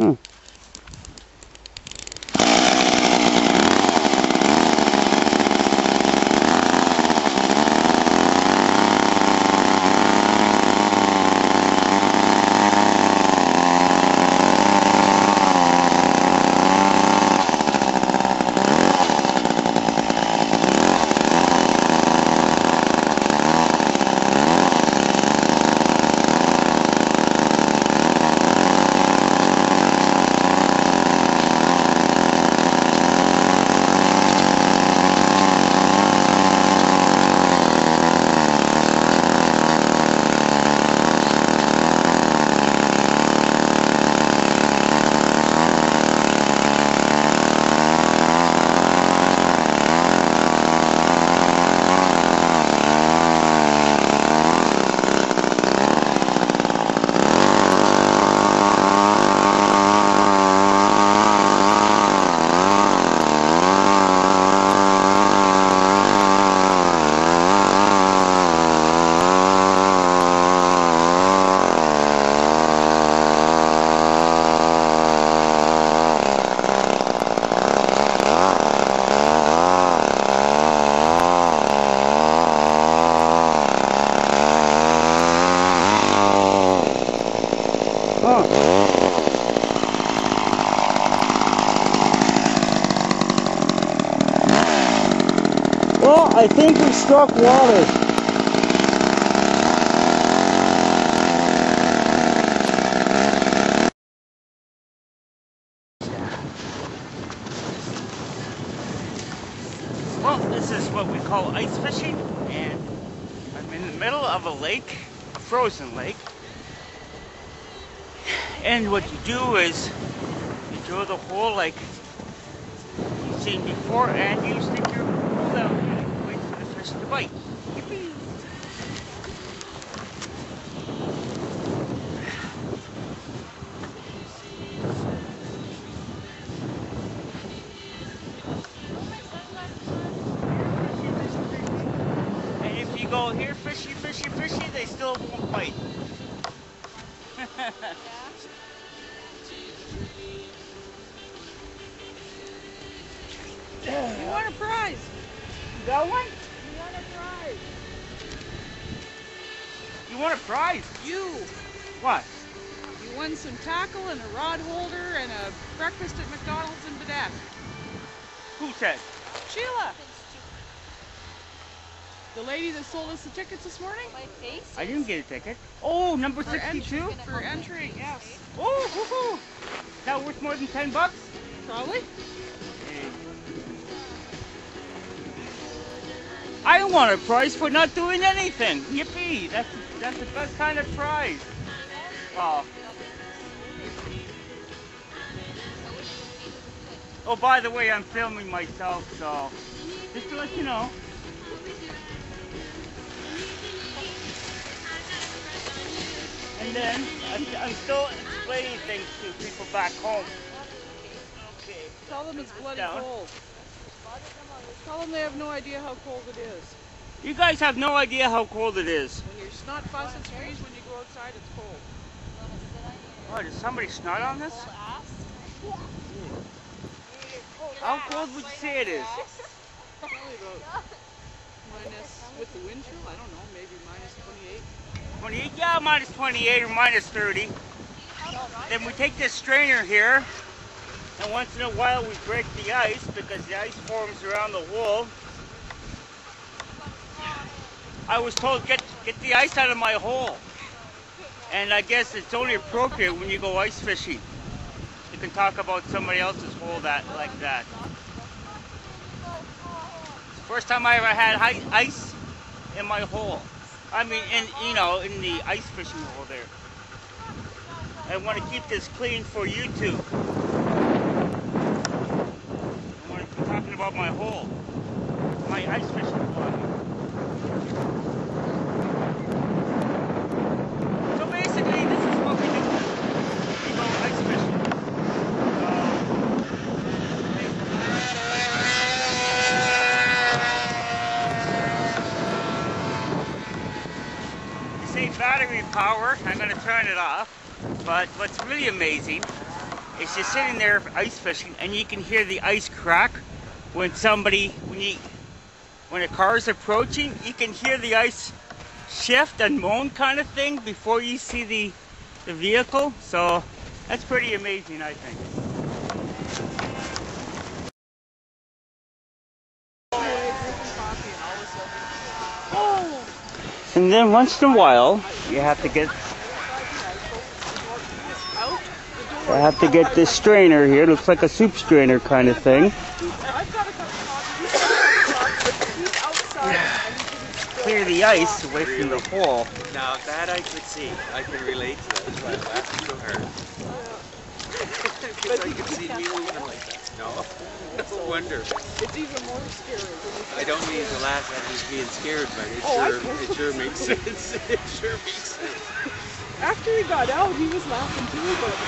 Hmm. Well, I think we struck water. Well, this is what we call ice fishing, and I'm in the middle of a lake, a frozen lake. And what you do is you drill the hole like you've seen before, and you stick your hole down and wait for the fish to bite. Yippee! And if you go here fishy, fishy, fishy, they still won't bite. You want a prize? You got one? You want a prize? You want a prize? You. What? You won some tackle and a rod holder and a breakfast at McDonald's in Badak. Who said? Sheila. The lady that sold us the tickets this morning? My face. I didn't get a ticket. Oh, number For, ent- 62? for entry, yes. Oh, hoo, hoo. That worth more than 10 bucks? Probably. I want a prize for not doing anything. Yippee! That's that's the best kind of prize. Oh. Oh, by the way, I'm filming myself, so just to let you know. And then I'm, I'm still explaining things to people back home. Okay. Tell them it's bloody Down. cold. Tell them they have no idea how cold it is. You guys have no idea how cold it is. When your snot faucets freeze when you go outside, it's cold. Oh, does somebody snot on this? How cold would you say it is? Probably about minus, with the wind chill, I don't know, maybe minus 28. 28, yeah, minus 28 or minus 30. Then we take this strainer here, and once in a while we break the ice because the ice forms around the hole. I was told get get the ice out of my hole, and I guess it's only appropriate when you go ice fishing. You can talk about somebody else's hole that like that. First time I ever had ice in my hole. I mean, in you know, in the ice fishing hole there. I want to keep this clean for YouTube. I want to be talking about my hole, my ice fishing hole. I mean. So basically, this is what we do. We go ice fishing. You say battery power, I'm going to turn it off. But what's really amazing is you're sitting there ice fishing and you can hear the ice crack when somebody when you when a car is approaching. You can hear the ice shift and moan kind of thing before you see the the vehicle. So that's pretty amazing, I think. And then once in a while, you have to get I have to get this strainer here. It Looks like a soup strainer kind of thing. I've got a cup of coffee. He's outside. He's outside. and he didn't Clear the ice away from the hole. Now that I could see, I can relate to that. That's why I'm laughing so hard. Because I could see me moving like that. No, no wonder. It's even more scary. I don't mean to laugh at just being scared, but it Oh, sure, it sure makes sense. It sure makes sense. After he got out, he was laughing too, but